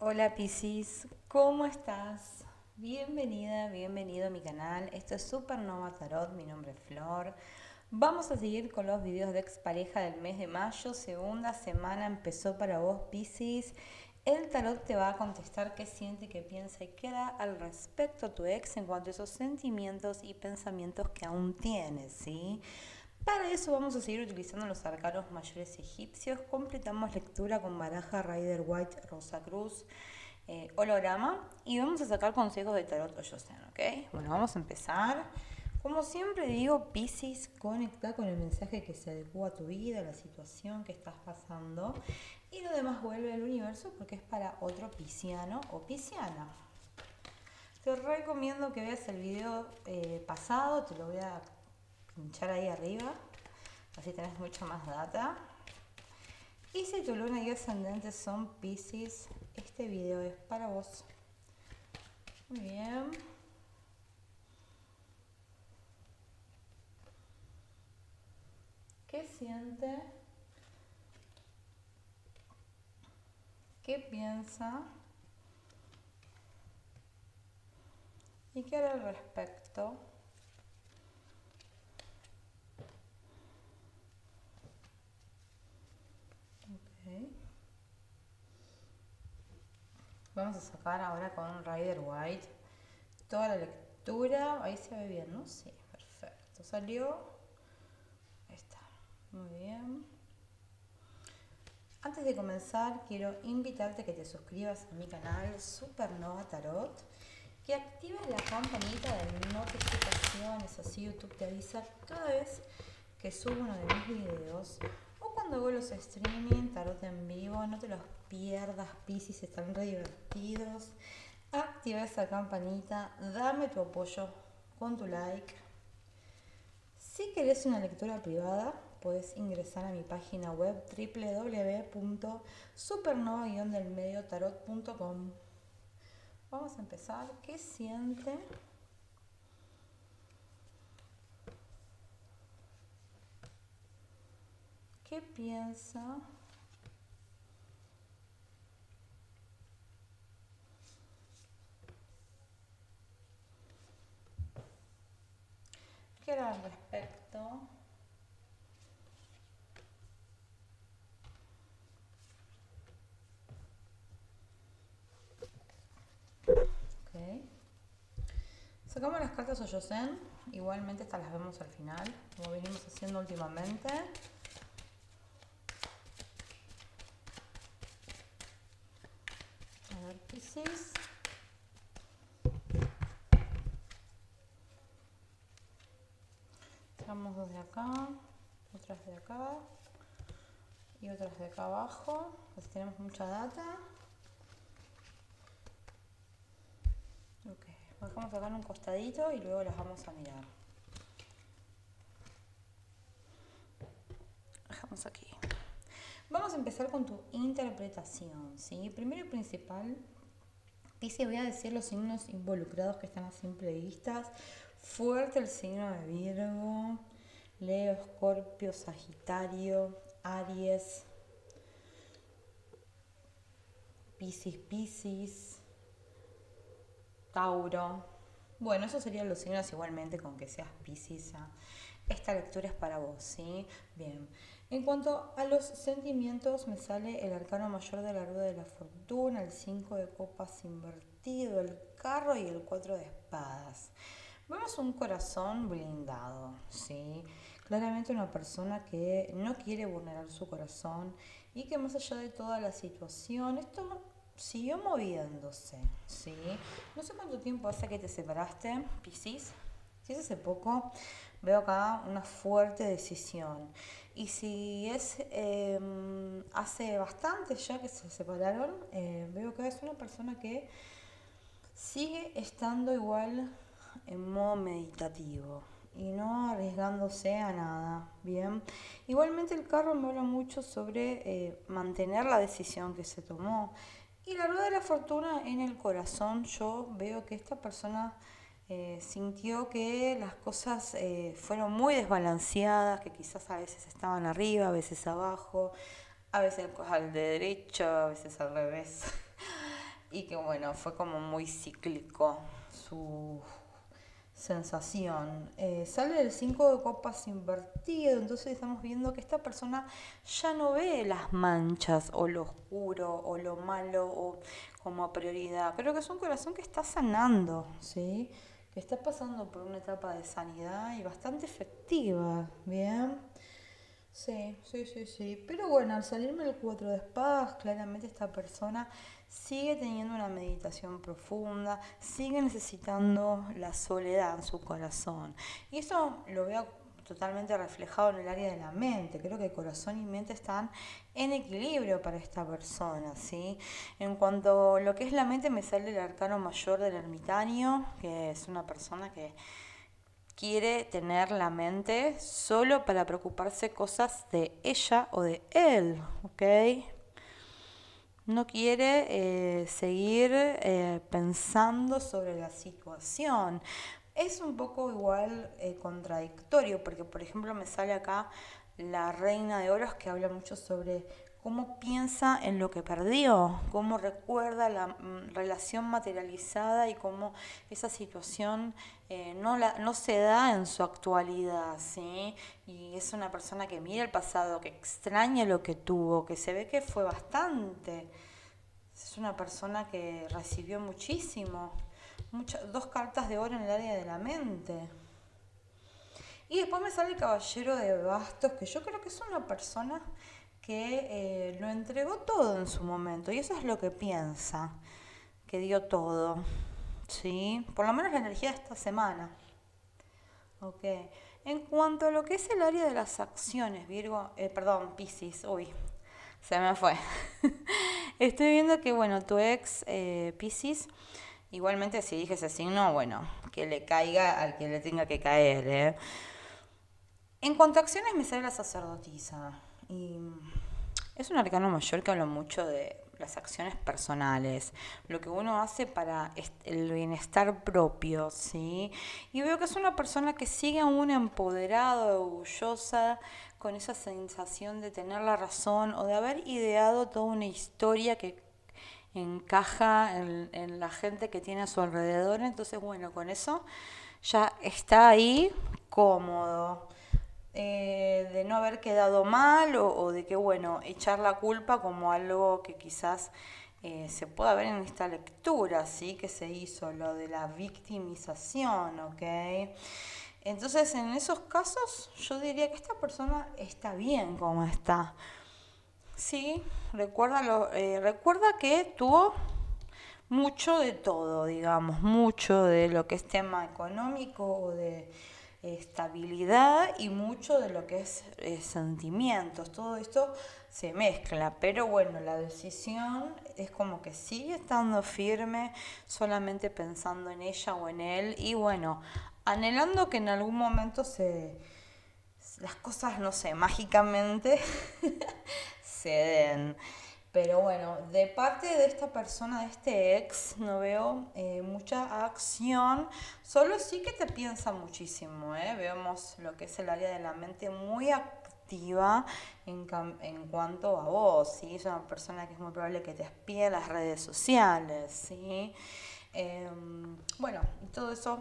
Hola Piscis, ¿cómo estás? Bienvenida, bienvenido a mi canal. Esto es Supernova Tarot, mi nombre es Flor. Vamos a seguir con los videos de expareja del mes de mayo. Segunda semana empezó para vos, Piscis. El tarot te va a contestar qué siente, qué piensa y qué da al respecto a tu ex en cuanto a esos sentimientos y pensamientos que aún tienes, ¿sí? Para eso vamos a seguir utilizando los arcanos mayores egipcios. Completamos lectura con baraja Rider White Rosa Cruz eh, holograma y vamos a sacar consejos de tarot Oyosen, ¿ok? Bueno, vamos a empezar. Como siempre digo, Pisces, conecta con el mensaje que se adecua a tu vida, a la situación que estás pasando y lo demás vuelve al universo porque es para otro pisciano o pisciana. Te recomiendo que veas el video eh, pasado, te lo voy a pinchar ahí arriba, así tenés mucha más data. Y si tu luna y ascendente son Pisces, este video es para vos. Muy bien. ¿Qué siente? ¿Qué piensa? ¿Y qué hará al respecto? Vamos a sacar ahora con Rider White toda la lectura. Ahí se ve bien, ¿no? Sí, perfecto. Salió. Ahí está. Muy bien. Antes de comenzar, quiero invitarte a que te suscribas a mi canal Supernova Tarot, que actives la campanita de notificaciones, así YouTube te avisa cada vez que subo uno de mis videos cuando hago los streaming, tarot en vivo, no te los pierdas, Pisces, están re divertidos. Activa esa campanita, dame tu apoyo con tu like. Si querés una lectura privada, puedes ingresar a mi página web www.supernova-delmediotarot.com. Vamos a empezar. ¿Qué siente? ¿Qué piensa? ¿Qué era al respecto? Ok. Sacamos las cartas Oyosen. Igualmente estas las vemos al final, como venimos haciendo últimamente. Sacamos dos de acá, otras de acá y otras de acá abajo. Así tenemos mucha data. Ok, bajamos acá en un costadito y luego las vamos a mirar. Dejamos aquí. Vamos a empezar con tu interpretación, ¿sí? Primero y principal, dice, voy a decir los signos involucrados que están a simple vistas. Fuerte el signo de Virgo, Leo, Escorpio, Sagitario, Aries, Piscis, Piscis, Tauro. Bueno, esos serían los signos igualmente con que seas Piscis. Esta lectura es para vos, ¿sí? Bien. En cuanto a los sentimientos, me sale el arcano mayor de la rueda de la fortuna, el 5 de copas invertido, el carro y el 4 de espadas. Vemos un corazón blindado, ¿sí? Claramente una persona que no quiere vulnerar su corazón y que más allá de toda la situación, esto siguió moviéndose, ¿sí? No sé cuánto tiempo hace que te separaste, Piscis. Es hace poco, veo acá una fuerte decisión. Y si es em, hace bastante ya que se separaron, eh, veo que es una persona que sigue estando igual en modo meditativo y no arriesgándose a nada. Bien, igualmente el carro me habla mucho sobre eh, mantener la decisión que se tomó. Y la rueda de la fortuna en el corazón, yo veo que esta persona eh, sintió que las cosas eh, fueron muy desbalanceadas, que quizás a veces estaban arriba, a veces abajo, a veces al de derecho, a veces al revés. y que bueno, fue como muy cíclico su sensación. Eh, sale el 5 de copas invertido, entonces estamos viendo que esta persona ya no ve las manchas o lo oscuro o lo malo o como prioridad. Creo que es un corazón que está sanando, ¿sí? Que está pasando por una etapa de sanidad y bastante efectiva, ¿bien? Sí, sí, sí, sí. Pero bueno, al salirme el 4 de espadas, claramente esta persona sigue teniendo una meditación profunda, sigue necesitando la soledad en su corazón. Y eso lo veo totalmente reflejado en el área de la mente. Creo que corazón y mente están en equilibrio para esta persona, ¿sí? En cuanto a lo que es la mente, me sale el arcano mayor del ermitaño, que es una persona que quiere tener la mente solo para preocuparse cosas de ella o de él, ¿ok? No quiere eh, seguir eh, pensando sobre la situación. Es un poco igual eh, contradictorio, porque por ejemplo me sale acá la reina de oros que habla mucho sobre cómo piensa en lo que perdió, cómo recuerda la mm, relación materializada y cómo esa situación eh, no, la, no se da en su actualidad, ¿sí? Y es una persona que mira el pasado, que extraña lo que tuvo, que se ve que fue bastante. Es una persona que recibió muchísimo, muchas, dos cartas de oro en el área de la mente. Y después me sale el caballero de bastos, que yo creo que es una persona que eh, lo entregó todo en su momento y eso es lo que piensa, que dio todo, ¿sí? Por lo menos la energía de esta semana. Ok. En cuanto a lo que es el área de las acciones, Virgo, eh, perdón, Pisces, uy, se me fue. Estoy viendo que, bueno, tu ex eh, Pisces, igualmente si dije ese signo, bueno, que le caiga al que le tenga que caer, ¿eh? En cuanto a acciones, me sale la sacerdotisa. Y es un arcano mayor que habla mucho de las acciones personales, lo que uno hace para el bienestar propio, ¿sí? Y veo que es una persona que sigue aún empoderada, orgullosa, con esa sensación de tener la razón o de haber ideado toda una historia que encaja en, la gente que tiene a su alrededor. Entonces, bueno, con eso ya está ahí cómodo. Eh, de no haber quedado mal o, de que, bueno, echar la culpa como algo que quizás eh, se pueda ver en esta lectura, ¿sí? Que se hizo, lo de la victimización, ¿ok? Entonces, en esos casos, yo diría que esta persona está bien como está. Sí, recuerda, lo, eh, recuerda que tuvo mucho de todo, digamos, mucho de lo que es tema económico o de estabilidad y mucho de lo que es eh, sentimientos. Todo esto se mezcla, pero bueno, la decisión es como que sigue estando firme, solamente pensando en ella o en él y bueno, anhelando que en algún momento se las cosas, no sé, mágicamente se den. Pero bueno, de parte de esta persona, de este ex, no veo eh, mucha acción, solo sí que te piensa muchísimo, ¿eh? Vemos lo que es el área de la mente muy activa en, en cuanto a vos, ¿sí? Es una persona que es muy probable que te espíe en las redes sociales, ¿sí? Em, bueno, todo eso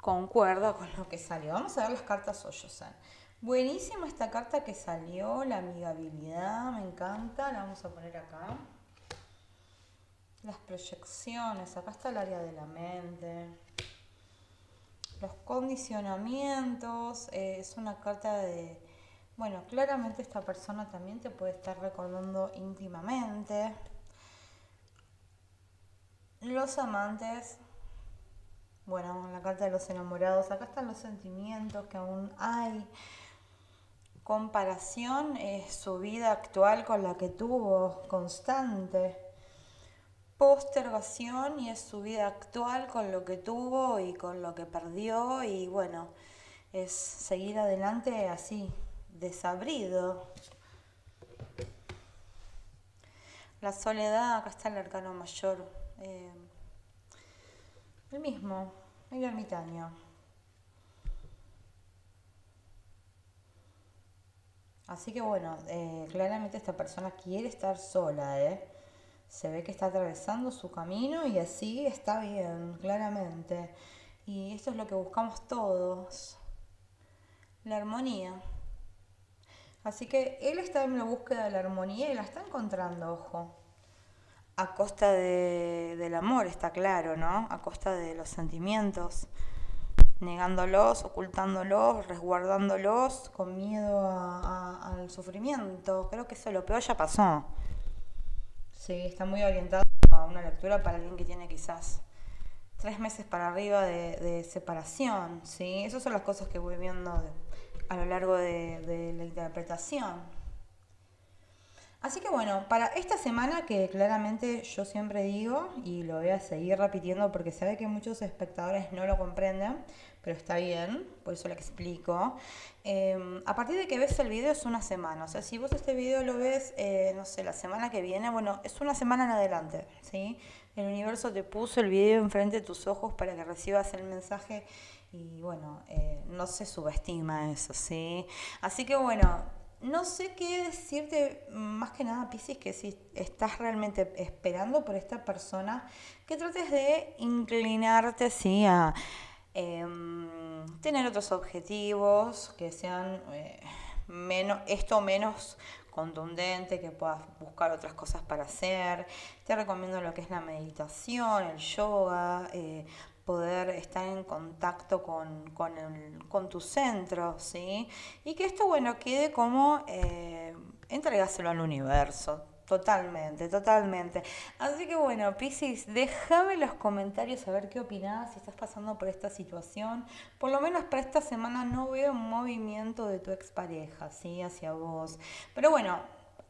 concuerda con lo que salió. Vamos a ver las cartas Oyosan. Buenísima esta carta que salió, la amigabilidad, me encanta, la vamos a poner acá. Las proyecciones, acá está el área de la mente. Los condicionamientos, eh, es una carta de, bueno, claramente esta persona también te puede estar recordando íntimamente. Los amantes, bueno, la carta de los enamorados, acá están los sentimientos que aún hay comparación es su vida actual con la que tuvo constante. Postergación y es su vida actual con lo que tuvo y con lo que perdió y bueno, es seguir adelante así, desabrido. La soledad, acá está el arcano mayor, eh, el mismo, el ermitaño. Así que bueno, eh, claramente esta persona quiere estar sola, ¿eh? se ve que está atravesando su camino y así está bien, claramente. Y esto es lo que buscamos todos, la armonía. Así que él está en la búsqueda de la armonía y la está encontrando, ojo. A costa del amor, está claro, ¿no? A costa de los sentimientos, negándolos, ocultándolos, resguardándolos, con miedo al sufrimiento. Creo que eso lo peor ya pasó. Sí, está muy orientado a una lectura para alguien que tiene quizás tres meses para arriba de, separación, ¿sí? Esas son las cosas que voy viendo a lo largo de, la interpretación. Así que bueno, para esta semana que claramente yo siempre digo y lo voy a seguir repitiendo porque sabe que muchos espectadores no lo comprenden, pero está bien, por eso lo explico. Em, a partir de que ves el video es una semana, o sea, si vos este video lo ves, eh, no sé, la semana que viene, bueno, es una semana en adelante, ¿sí? El universo te puso el video enfrente de tus ojos para que recibas el mensaje y bueno, eh, no se subestima eso, ¿sí? Así que bueno, no sé qué decirte más que nada, Piscis, que si estás realmente esperando por esta persona, que trates de inclinarte, sí, a em, tener otros objetivos que sean eh, menos, esto menos contundente, que puedas buscar otras cosas para hacer. Te recomiendo lo que es la meditación, el yoga, eh, poder estar en contacto con, con, tu centro, ¿sí? Y que esto, bueno, quede como eh, entregárselo al universo. Totalmente, totalmente. Así que bueno, Piscis, déjame en los comentarios a ver qué opinás, si estás pasando por esta situación. Por lo menos para esta semana no veo un movimiento de tu expareja, ¿sí? Hacia vos. Pero bueno,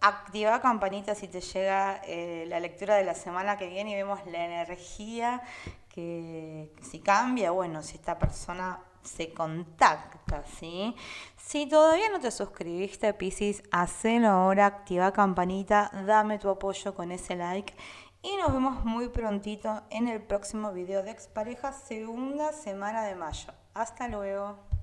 activa campanita si te llega eh, la lectura de la semana que viene y vemos la energía que si cambia, bueno, si esta persona se contacta, ¿sí? Si todavía no te suscribiste, Piscis, hacelo ahora, activa campanita, dame tu apoyo con ese like y nos vemos muy prontito en el próximo video de Expareja, segunda semana de mayo. Hasta luego.